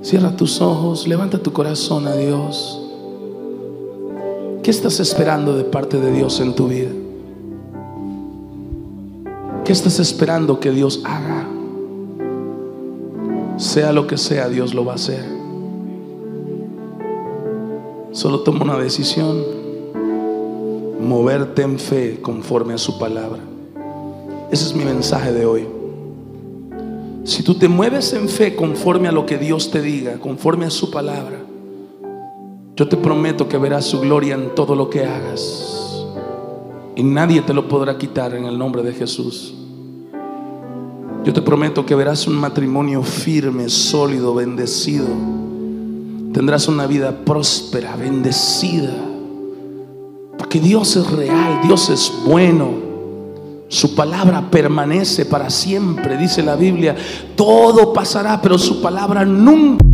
Cierra tus ojos, levanta tu corazón a Dios. ¿Qué estás esperando de parte de Dios en tu vida? ¿Qué estás esperando que Dios haga? Sea lo que sea, Dios lo va a hacer. Solo toma una decisión. Moverte en fe conforme a su palabra. Ese es mi mensaje de hoy. Si tú te mueves en fe conforme a lo que Dios te diga, conforme a su palabra, yo te prometo que verás su gloria en todo lo que hagas. Y nadie te lo podrá quitar en el nombre de Jesús. Yo te prometo que verás un matrimonio firme, sólido, bendecido. Tendrás una vida próspera, bendecida. Porque Dios es real, Dios es bueno. Su palabra permanece para siempre, dice la Biblia. Todo pasará, pero su palabra nunca